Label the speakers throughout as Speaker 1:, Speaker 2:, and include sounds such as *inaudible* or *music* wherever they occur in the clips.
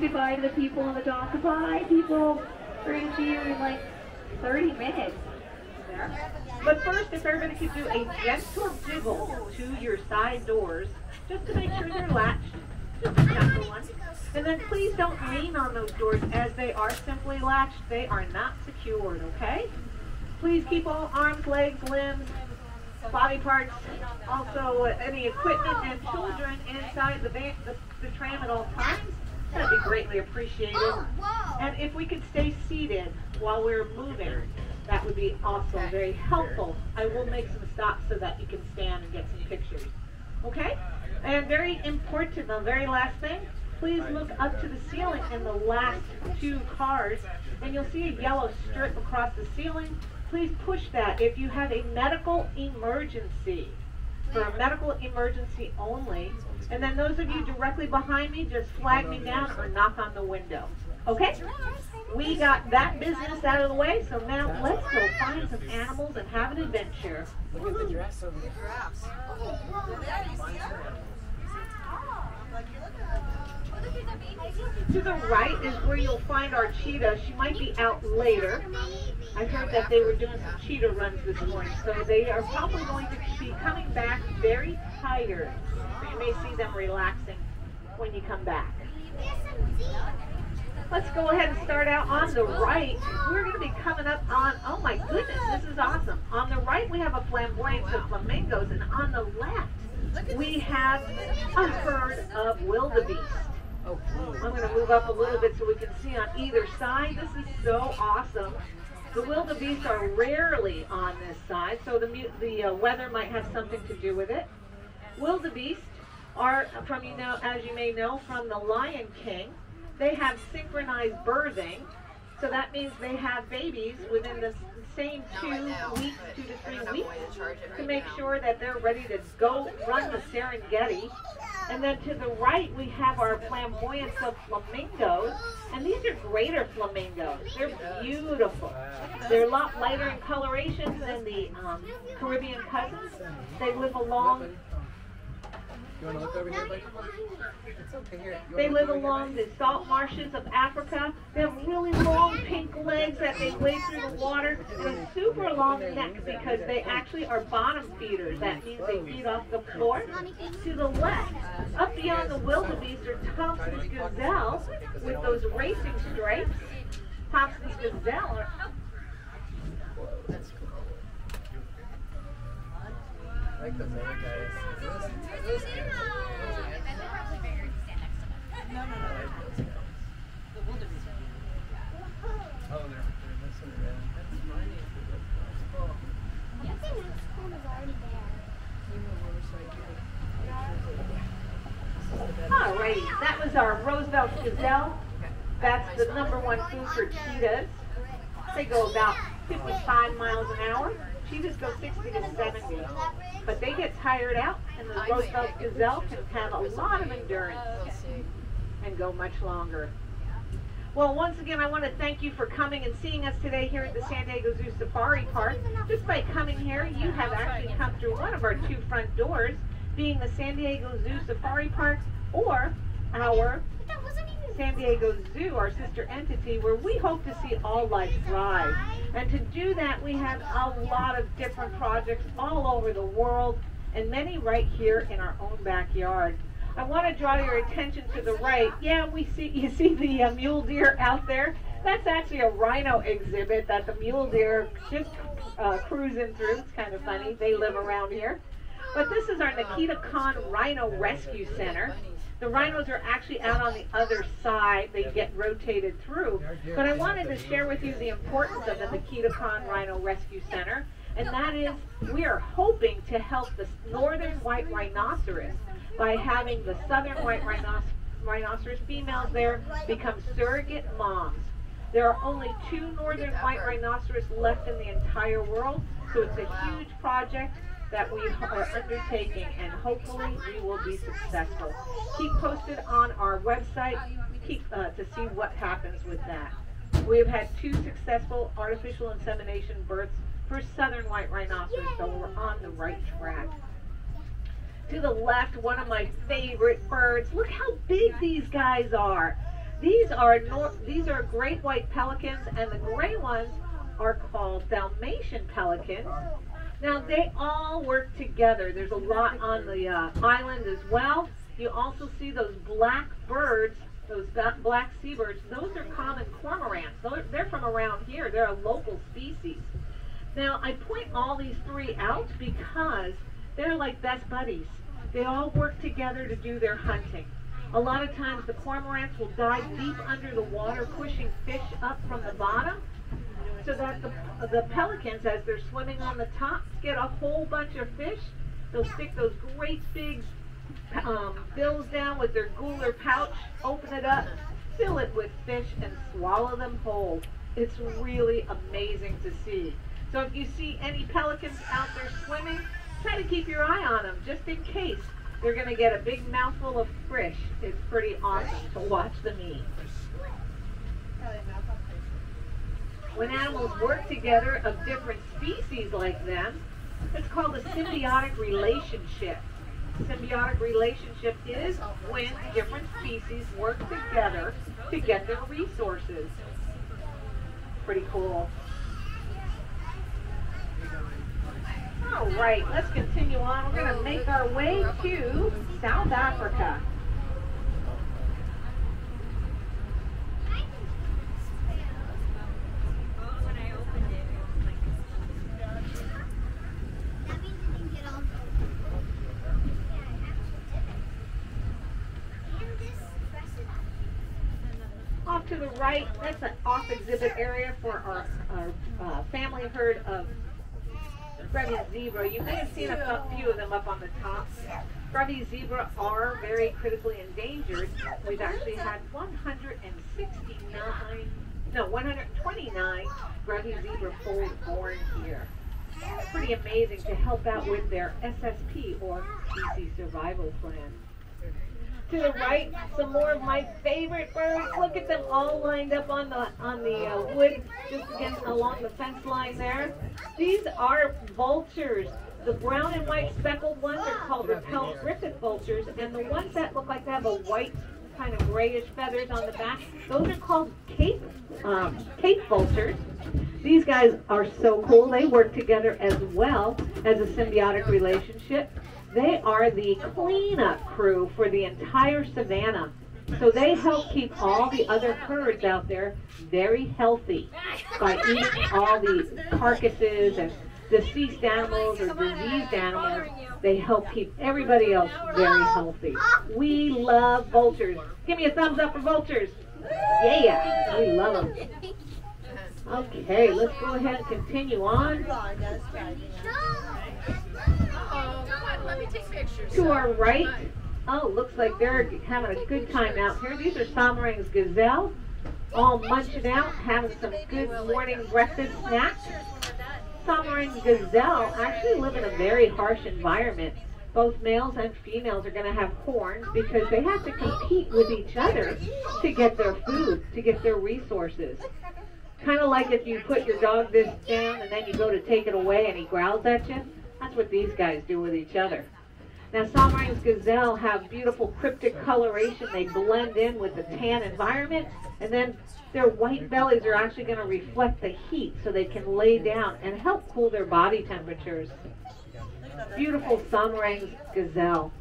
Speaker 1: wave goodbye to the people on the dock. Goodbye, people. We're going to see you in like 30 minutes. But first, if everybody could do a gentle jiggle to your side doors, just to make sure they're latched. Just a gentle one. And then please don't lean on those doors as they are simply latched. They are not secured, okay? Please keep all arms, legs, limbs, body parts, also any equipment and children inside the, van, the, the tram at all times. That'd be greatly appreciated. Oh, and if we could stay seated while we're moving, that would be also very helpful. I will make some stops so that you can stand and get some pictures. Okay? And very important, the very last thing, please look up to the ceiling in the last two cars and you'll see a yellow strip across the ceiling. Please push that if you have a medical emergency. For a medical emergency only. And then those of you directly behind me, just flag me down or knock on the window. Okay? We got that business out of the way, so now let's go find some animals and have an adventure.
Speaker 2: Look at the dress over there.
Speaker 1: To the right is where you'll find our cheetah. She might be out later. I heard that they were doing some cheetah runs this morning, so they are probably going to be coming back very tired. So you may see them relaxing when you come back. Let's go ahead and start out on the right. We're going to be coming up on, oh my goodness, this is awesome. On the right, we have a flamboyance of flamingos, and on the left, we have a herd of wildebeest.
Speaker 2: Oh,
Speaker 1: I'm going to move up a little bit so we can see on either side. This is so awesome. The wildebeest are rarely on this side, so the, the uh, weather might have something to do with it. Wildebeest are from, you know, as you may know, from the Lion King. They have synchronized birthing, so that means they have babies within the same two weeks, two to three weeks, to make sure that they're ready to go run the Serengeti. And then to the right, we have our flamboyance of flamingos. And these are greater flamingos. They're beautiful. They're a lot lighter in coloration than the um, Caribbean cousins. They live along
Speaker 2: You want to look over here, buddy? It's okay. Here.
Speaker 1: They live
Speaker 2: look over here,
Speaker 1: along the salt marshes of Africa. They have really long pink legs that they wade through the water and a super long neck because they actually are bottom feeders. That means they feed off the floor. To the left, up beyond the wildebeest are Thomson's gazelle with those racing stripes. Thomson's gazelle are
Speaker 2: That's cool. I like those other guys.
Speaker 1: Alrighty, that was our Roosevelt gazelle. That's the number one food for cheetahs. They go about 55 miles an hour. Cheetahs goes 60 to 70. But they get tired out, and the Roosevelt gazelle can have a lot of endurance and go much longer. Well, once again, I want to thank you for coming and seeing us today here at the San Diego Zoo Safari Park. Just by coming here, you have actually come through one of our two front doors, being the San Diego Zoo Safari Park or our
Speaker 3: But that wasn't even
Speaker 1: San Diego Zoo, our sister entity, where we hope to see all life thrive. And to do that, we have a lot of different projects all over the world, and many right here in our own backyard. I want to draw your attention to the right. Yeah, we see *laughs* you see the uh, mule deer out there. That's actually a rhino exhibit that the mule deer just uh, cruising through. It's kind of funny. They live around here. But this is our Nikita Kahn Rhino Rescue Center. The rhinos are actually out on the other side. They get rotated through. But I wanted to share with you the importance of the Nikita Kahn Rhino Rescue Center. And that is, we are hoping to help the northern white rhinoceros by having the southern white rhinoceros females there become surrogate moms. There are only two northern white rhinoceros left in the entire world, so it's a huge project that we are undertaking and hopefully we will be successful. Keep posted on our website keep, uh, to see what happens with that. We have had two successful artificial insemination births for southern white rhinoceros, so we're on the right track. To the left, one of my favorite birds. Look how big these guys are. These are these are great white pelicans, and the gray ones are called Dalmatian pelicans. Now they all work together. There's a lot on the uh, island as well. You also see those black birds, those black seabirds. Those are common cormorants. They're from around here. They're a local species. Now I point all these three out because they're like best buddies. They all work together to do their hunting. A lot of times the cormorants will dive deep under the water, pushing fish up from the bottom, so that the, the pelicans, as they're swimming on the top, get a whole bunch of fish. They'll stick those great big um, bills down with their gular pouch, open it up, fill it with fish, and swallow them whole. It's really amazing to see. So if you see any pelicans out there swimming, try to keep your eye on them just in case they're going to get a big mouthful of fish. It's pretty awesome to watch them eat. When animals work together of different species like them, it's called a symbiotic relationship. Symbiotic relationship is when different species work together to get their resources. Pretty cool. All right, let's continue on. We're going to make our way to South Africa.
Speaker 3: That means you didn't get all And this dress it up.
Speaker 1: Off to the right, that's an exhibit area for our, our uh, family herd of Grevy zebra. You may have seen a few of them up on the top. Grevy zebra are very critically endangered. We've actually had 169, no, 129 Grevy zebra foals born here. Pretty amazing to help out with their SSP or species survival plan. To the right, some more of my favorite birds. Look at them all lined up on the on the uh, wood, just against along the fence line there. These are vultures. The brown and white speckled ones are called Rüppell's griffon vultures, and the ones that look like they have a white kind of grayish feathers on the back, those are called cape um, cape vultures. These guys are so cool. They work together as well as a symbiotic relationship. They are the cleanup crew for the entire savannah. So they help keep all the other herds out there very healthy by eating all the carcasses and deceased animals or diseased animals. They help keep everybody else very healthy. We love vultures. Give me a thumbs up for vultures. Yeah, we love them. Okay, let's go ahead and continue on.
Speaker 4: Oh, come on, let me take pictures.
Speaker 1: To our right, oh, looks like they're having a good time out here. These are Soemmerring's gazelle, all munching out, having some good morning breakfast snacks. Soemmerring's gazelle actually live in a very harsh environment. Both males and females are going to have horns because they have to compete with each other to get their food, to get their resources. Kind of like if you put your dog this down and then you go to take it away and he growls at you. That's what these guys do with each other. Now, Soemmerring's gazelle have beautiful cryptic coloration. They blend in with the tan environment, and then their white bellies are actually going to reflect the heat so they can lay down and help cool their body temperatures. Beautiful Soemmerring's gazelle.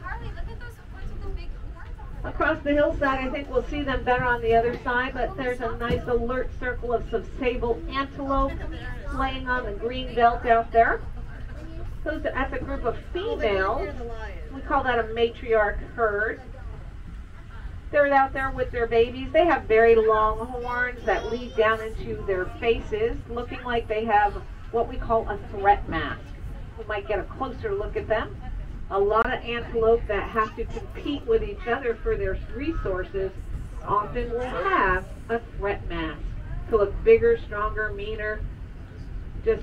Speaker 4: Harley, look at those ones with the big horns on
Speaker 1: Across the hillside, I think we'll see them better on the other side, but there's a nice alert circle of some sable antelope laying on the green belt out there. Those, that's a group of females. We call that a matriarch herd. They're out there with their babies. They have very long horns that lead down into their faces, looking like they have what we call a threat mask. We might get a closer look at them. A lot of antelope that have to compete with each other for their resources often will have a threat mask to look bigger, stronger, meaner, just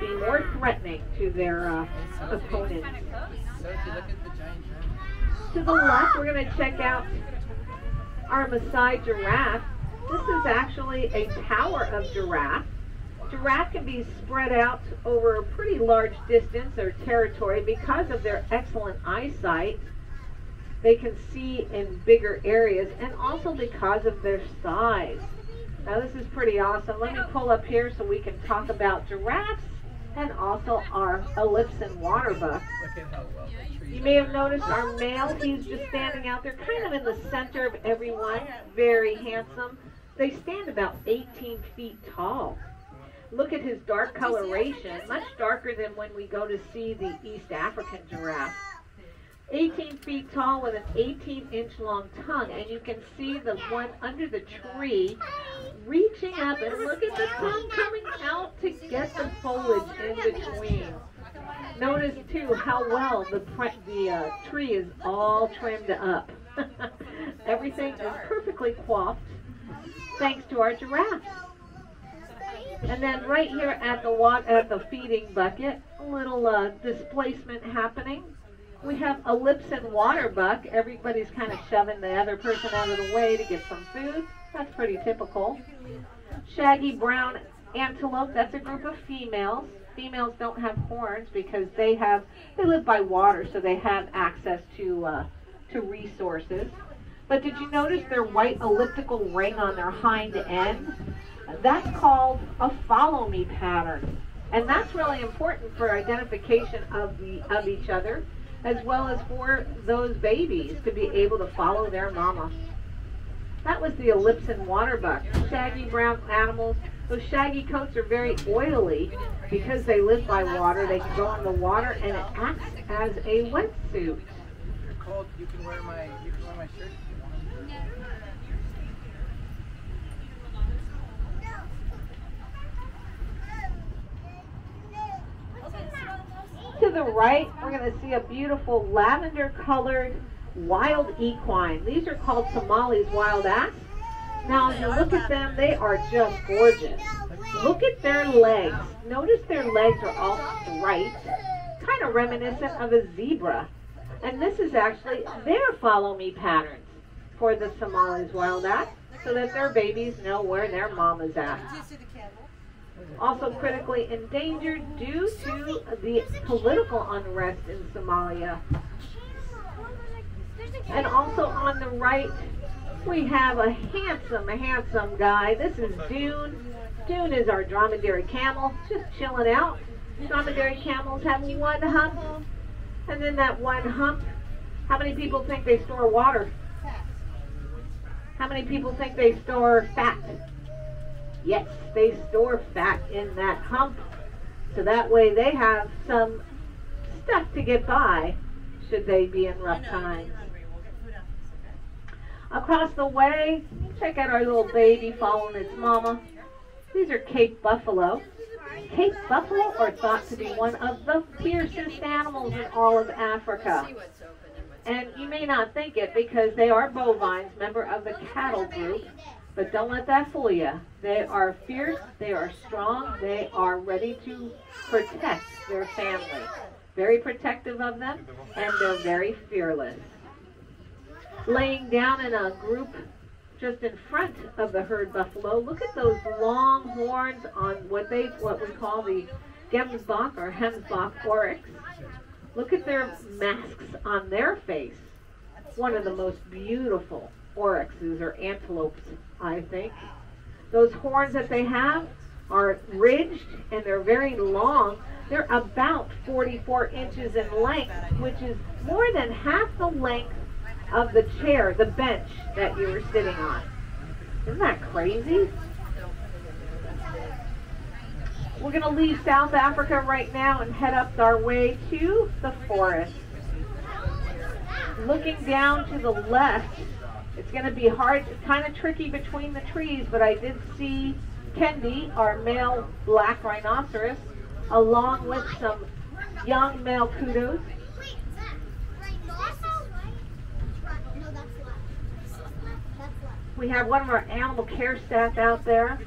Speaker 1: be more threatening to their uh, opponents. To the left, we're going to check out our Maasai giraffe. This is actually a tower of giraffe. Giraffe can be spread out over a pretty large distance or territory because of their excellent eyesight. They can see in bigger areas and also because of their size. Now this is pretty awesome. Let me pull up here so we can talk about giraffes and also our
Speaker 2: well the trees
Speaker 1: You may have noticed our male, he's just standing out there kind of in the center of everyone. Very handsome. They stand about 18 feet tall. Look at his dark coloration, much darker than when we go to see the East African giraffe. 18 feet tall with an 18 inch long tongue, and you can see the one under the tree reaching up and look at the tongue coming out to get the foliage in between. Notice too how well the the uh, tree is all trimmed up. *laughs* Everything is perfectly coiffed, thanks to our giraffes. And then right here at the at the feeding bucket, a little uh, displacement happening. We have a Ellipsen waterbuck. Everybody's kind of shoving the other person out of the way to get some food. That's pretty typical. Shaggy brown antelope. That's a group of females. Females don't have horns because they have they live by water, so they have access to uh, to resources. But did you notice their white elliptical ring on their hind end? That's called a follow me pattern. And that's really important for identification of the of each other as well as for those babies to be able to follow their mama. That was the Ellipsen waterbuck. Shaggy brown animals. Those shaggy coats are very oily because they live by water. They can go in the water and it acts as a wetsuit.
Speaker 2: You're cold, you can wear my you can wear my shirt if you want.
Speaker 1: To the right, we're going to see a beautiful lavender colored wild equine. These are called Somali's wild ass. Now, as you look at them, they are just gorgeous. Look at their legs. Notice their legs are all striped, kind of reminiscent of a zebra. And this is actually their follow me patterns for the Somali's wild ass so that their babies know where their mom is at also critically endangered due to the political unrest in Somalia. And also on the right, we have a handsome, handsome guy. This is Dune. Dune is our dromedary camel, just chilling out. Dromedary camels have one hump, and then that one hump. How many people think they store water? How many people think they store fat? Yes, they store fat in that hump. So that way they have some stuff to get by should they be in rough times. Across the way, check out our little baby following its mama. These are Cape buffalo. Cape buffalo are thought to be one of the fiercest animals in all of Africa.
Speaker 4: See what's open and what's
Speaker 1: And you may not think it because they are bovines, member of the cattle group. But don't let that fool you. They are fierce, they are strong, they are ready to protect their family. Very protective of them, and they're very fearless. Laying down in a group just in front of the herd buffalo, look at those long horns on what they what we call the Gemsbok or Hemsbach oryx. Look at their masks on their face. One of the most beautiful oryxes or antelopes, I think. Those horns that they have are ridged and they're very long. They're about 44 inches in length, which is more than half the length of the chair, the bench that you were sitting on. Isn't that crazy? We're going to leave South Africa right now and head up our way to the forest. Looking down to the left, it's going to be hard, It's kind of tricky between the trees, but I did see Kendi, our male black rhinoceros, along with some young male kudos. We have one of our animal care staff out there.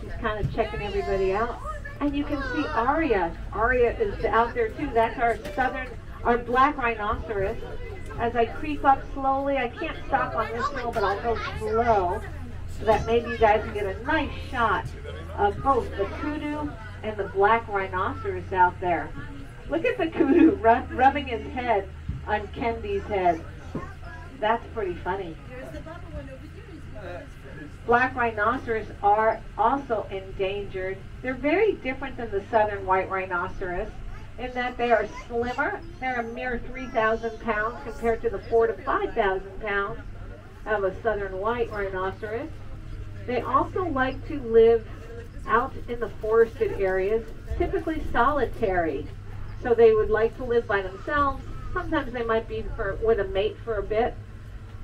Speaker 1: She's kind of checking everybody out. And you can see Aria. Aria is out there too. That's our southern, our black rhinoceros. As I creep up slowly, I can't stop on this hill, but I'll go slow. so that maybe you guys can get a nice shot of both the kudu and the black rhinoceros out there. Look at the kudu *laughs* rub- rubbing his head on Kendi's head. That's pretty funny. Black rhinoceros are also endangered. They're very different than the southern white rhinoceros in that they are slimmer. They're a mere 3,000 pounds compared to the 4 to 5,000 pounds of a southern white rhinoceros. They also like to live out in the forested areas, typically solitary. So they would like to live by themselves. Sometimes they might be for, with a mate for a bit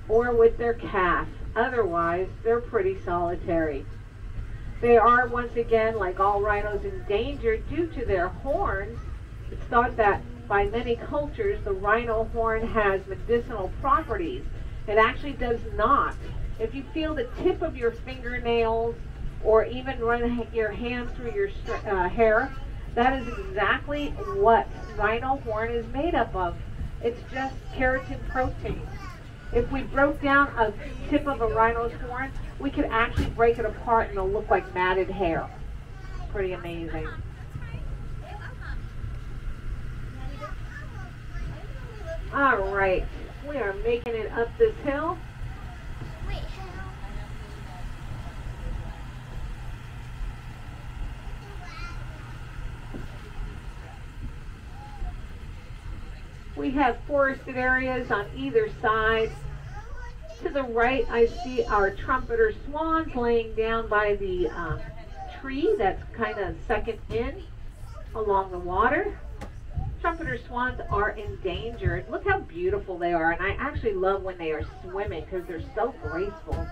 Speaker 1: or with their calf. Otherwise, they're pretty solitary. They are, once again, like all rhinos, endangered due to their horns. It's thought that by many cultures, the rhino horn has medicinal properties. It actually does not. If you feel the tip of your fingernails or even run your hands through your uh, hair, that is exactly what rhino horn is made up of. It's just keratin protein. If we broke down a tip of a rhino's horn, we could actually break it apart and it'll look like matted hair. Pretty amazing. All right, we are making it up this hill. We have forested areas on either side. To the right, I see our trumpeter swans laying down by the um, tree that's kind of second in along the water. Trumpeter swans are endangered. Look how beautiful they are, and I actually love when they are swimming because they're so graceful.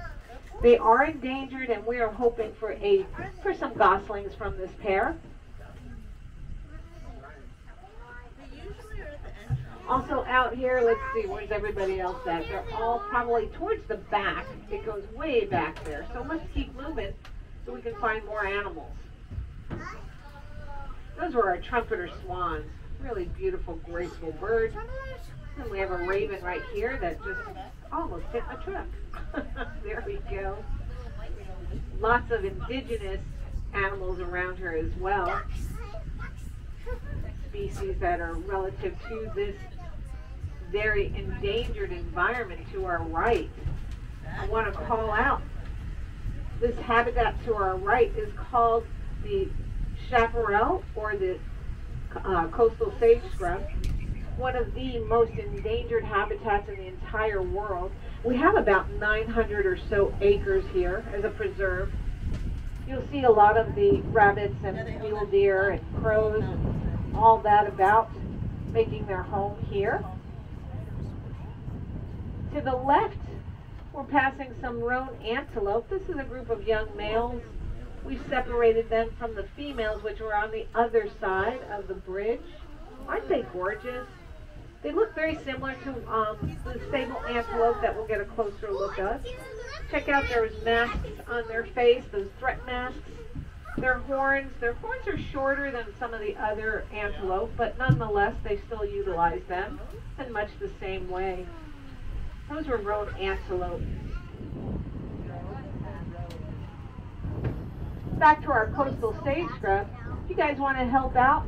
Speaker 1: They are endangered, and we are hoping for a for some goslings from this pair. Also out here, let's see, where's everybody else at? They're all probably towards the back. It goes way back there. So let's keep moving so we can find more animals. Those were our trumpeter swans. Really beautiful, graceful birds. And we have a raven right here that just almost hit my truck. *laughs* there we go. Lots of indigenous animals around her as well. Species that are relative to this very endangered environment to our right. I want to call out this habitat to our right is called the chaparral or the uh, coastal sage scrub, one of the most endangered habitats in the entire world. We have about 900 or so acres here as a preserve. You'll see a lot of the rabbits and mule deer and crows and all that about making their home here. To the left, we're passing some roan antelope. This is a group of young males. We've separated them from the females, which were on the other side of the bridge. Aren't they gorgeous? They look very similar to um, the sable antelope that we'll get a closer look at. Check out those masks on their face, those threat masks. Their horns, their horns are shorter than some of the other antelope, but nonetheless, they still utilize them in much the same way. Those were roan antelope. Back to our coastal sage scrub. If you guys want to help out,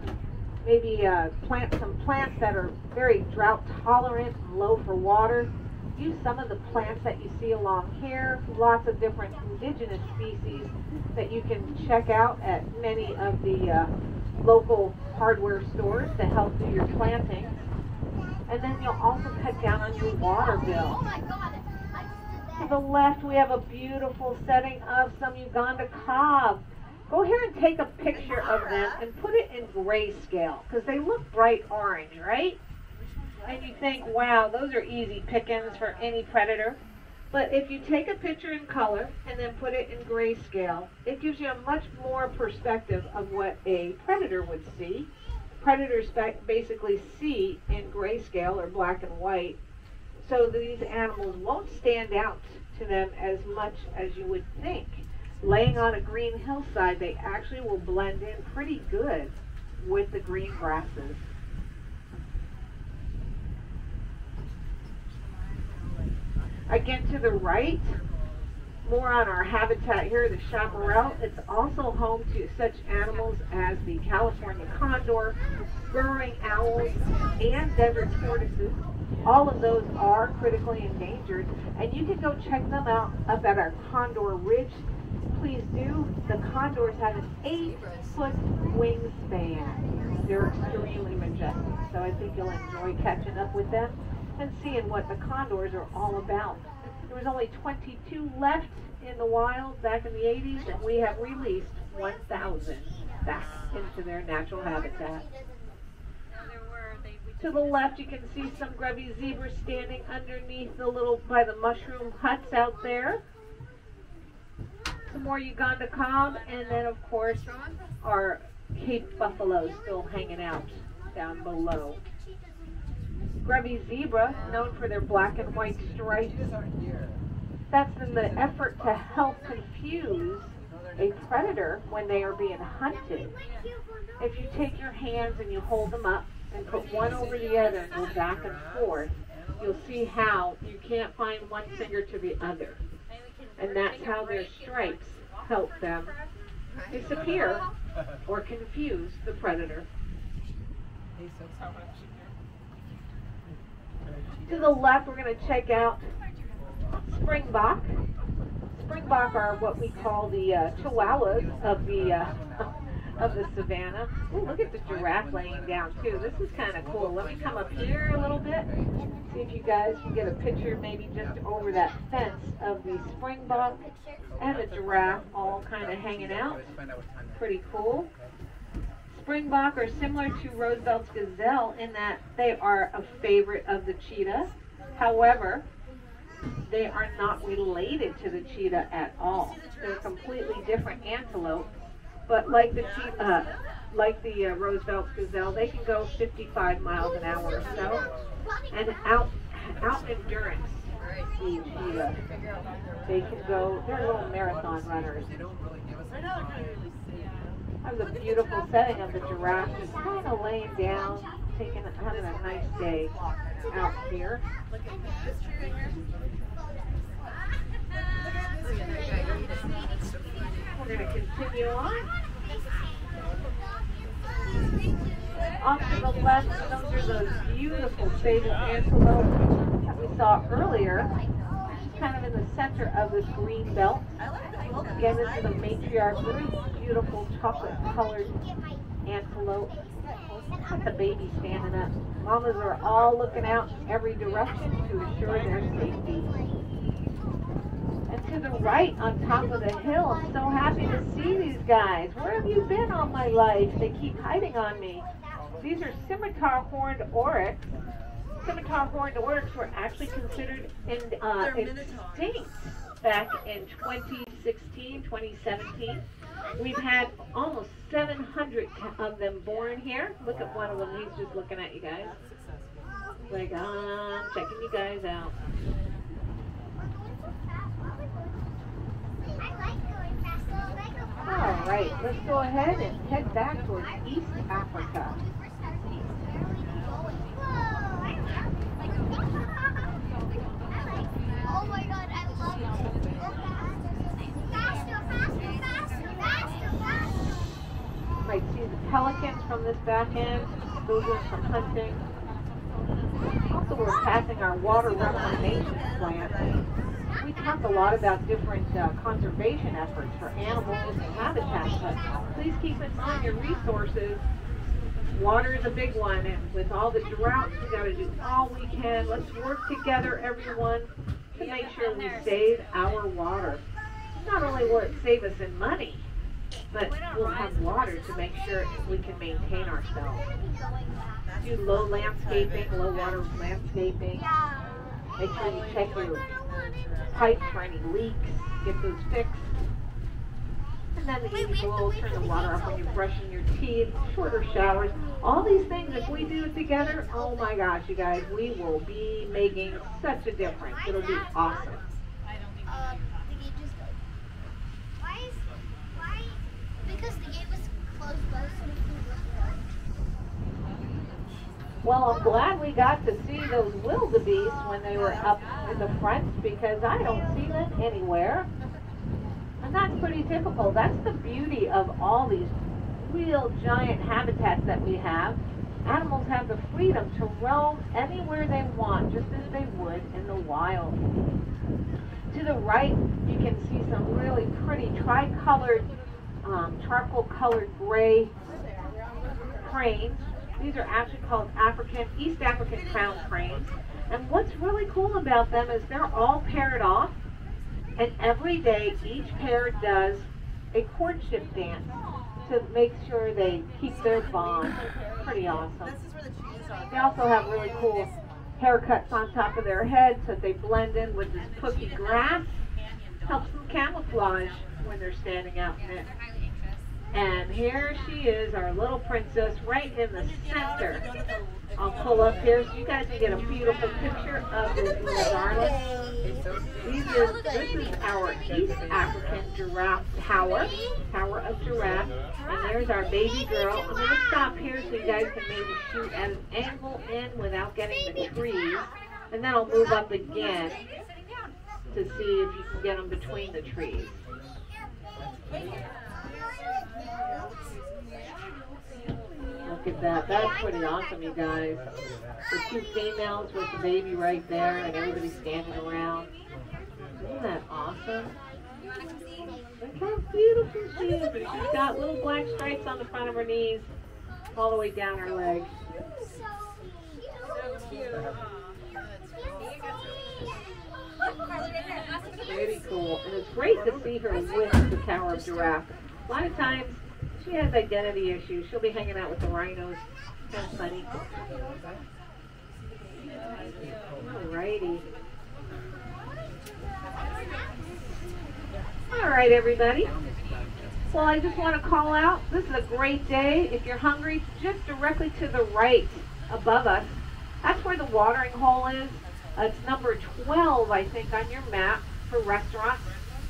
Speaker 1: maybe uh, plant some plants that are very drought tolerant and low for water. Use some of the plants that you see along here. Lots of different indigenous species that you can check out at many of the uh, local hardware stores to help do your planting. And then you'll also cut down on your water bill. To the left, we have a beautiful setting of some Uganda kob. Go here and take a picture of them and put it in grayscale because they look bright orange, right? And you think, wow, those are easy pickings for any predator. But if you take a picture in color and then put it in grayscale, it gives you a much more perspective of what a predator would see predators basically see in grayscale or black and white, so these animals won't stand out to them as much as you would think. Laying on a green hillside, they actually will blend in pretty good with the green grasses. Again, to the right, more on our habitat here, the chaparral. It's also home to such animals as the California condor, burrowing owls, and desert tortoises. All of those are critically endangered, and you can go check them out up at our Condor Ridge. Please do. The condors have an eight-foot wingspan. They're extremely majestic, so I think you'll enjoy catching up with them and seeing what the condors are all about. There was only 22 left in the wild back in the 80s, and we have released 1,000 back into their natural habitat. To the left, you can see some Grevy zebras standing underneath the little, by the mushroom huts out there. Some more Uganda kob, and then of course our Cape buffalo still hanging out down below. Grevy zebra, known for their black and white stripes. That's in the effort to help confuse a predator when they are being hunted. If you take your hands and you hold them up and put one over the other and go back and forth, you'll see how you can't find one finger to the other. And that's how their stripes help them disappear or confuse the predator. To the left, we're going to check out springbok. Springbok are what we call the uh, chihuahuas of the uh, of the savannah. Ooh, look at the giraffe laying down too. This is kind of cool. Let me come up here a little bit. See if you guys can get a picture maybe just over that fence of the springbok and the giraffe all kind of hanging out. Pretty cool. Springbok are similar to Roosevelt's gazelle in that they are a favorite of the cheetah. However, they are not related to the cheetah at all. They're completely different antelope, but like the uh, like the uh, Roosevelt's gazelle, they can go 55 miles an hour or so, and out out endurance. Cheetah, they can go. They're little marathon runners. Have the beautiful setting of the giraffe just kind of laying down, taking having a nice day out here. We're going to continue on. Off to the left, those are those beautiful sable antelope that we saw earlier. She's kind of in the center of this green belt. Again, this is a matriarch, very beautiful chocolate colored antelope. Got the baby standing up. Mamas are all looking out in every direction to assure their safety. To the right, on top of the hill, I'm so happy to see these guys. Where have you been all my life? They keep hiding on me. These are scimitar horned oryx. Scimitar horned oryx were actually considered in, uh, extinct back in 2016, 2017. We've had almost 700 of them born here. Look at one of them. He's just looking at you guys. Like, I'm checking you guys out. All right, let's go ahead and head back towards East Africa.
Speaker 3: Oh.
Speaker 1: Might see the pelicans from this back end. Those are from hunting. Also, we're passing our water reclamation plant. We talk a lot about different uh, conservation efforts for animals and habitats, but please keep in mind your resources. Water is a big one, and with all the droughts, we got to do all we can. Let's work together, everyone, to make sure we save our water. Not only will it save us in money, but we'll have water to make sure we can maintain ourselves. Do low landscaping, low water landscaping. Make sure you check your pipes for any leaks, get those fixed. And then the blow, turn the water off when you're brushing your teeth, shorter showers. All these things, if we do it together, oh my gosh, you guys, we will be making such a difference. It'll be awesome.
Speaker 3: Um? Because the gate was closed so many
Speaker 1: Well, I'm glad we got to see those wildebeest when they were up in the front because I don't see them anywhere. And that's pretty typical. That's the beauty of all these real giant habitats that we have. Animals have the freedom to roam anywhere they want, just as they would in the wild. To the right, you can see some really pretty tricolored, um, charcoal colored gray cranes. These are actually called African, East African crown cranes. And what's really cool about them is they're all paired off. And every day, each pair does a courtship dance to make sure they keep their bond. Pretty awesome. They also have really cool haircuts on top of their heads so that they blend in with this pooky grass. Helps them camouflage when they're standing out in it. And here she is, our little princess, right in the center. I'll pull up here so you guys can get a beautiful picture of this little darling. Are, this is our East African giraffe tower, tower of giraffe. And there's our baby girl. I'm going to stop here so you guys can maybe shoot at an angle in without getting the trees. And then I'll move up again to see if you can get them between the trees. Look at that. That's pretty awesome, you guys. The two females with the baby right there and everybody standing around. Isn't that awesome? Look how beautiful she is. She's got little black stripes on the front of her knees all the way down her legs. So cute. Pretty cool. And it's great to see her with the Tower of Giraffe. A lot of times she has identity issues. She'll be hanging out with the rhinos. Kind of funny. Alrighty. All right, everybody. Well, I just want to call out, this is a great day. If you're hungry, just directly to the right above us, that's where the watering hole is. Uh, it's number 12, I think, on your map for restaurants.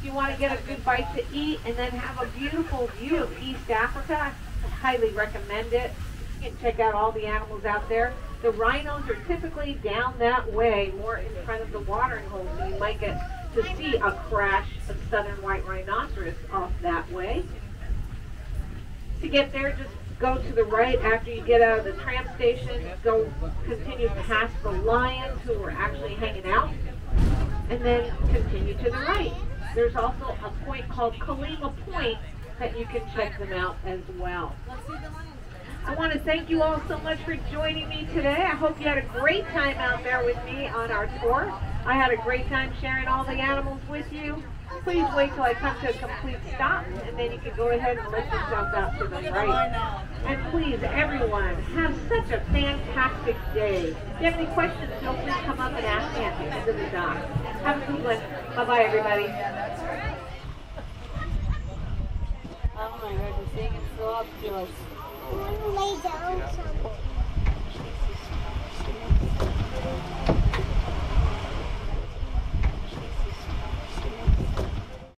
Speaker 1: You want to get a good bite to eat and then have a beautiful view of East Africa, I highly recommend it. You can check out all the animals out there. The rhinos are typically down that way, more in front of the watering hole, so you might get to see a crash of southern white rhinoceros off that way. To get there, just go to the right after you get out of the tram station. Go continue past the lions who are actually hanging out, and then continue to the right. There's also a point called Kilima Point that you can check them out as well. I want to thank you all so much for joining me today. I hope you had a great time out there with me on our tour. I had a great time sharing all the animals with you. Please wait till I come to a complete stop, and then you can go ahead and let yourself out to the right. And please, everyone, have such a fantastic day. If you have any questions, feel free to come up and ask me at the end of the dock. Have a good one. Bye-bye, everybody.
Speaker 5: Oh my god, the thing is so up close.
Speaker 3: Lay down something.